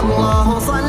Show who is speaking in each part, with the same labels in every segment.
Speaker 1: 啊！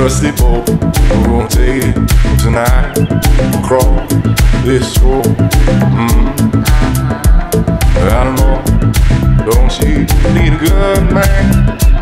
Speaker 1: Rusty boat, we won't take it tonight. We'll crawl this road. Mm. I don't know, don't you need a good man?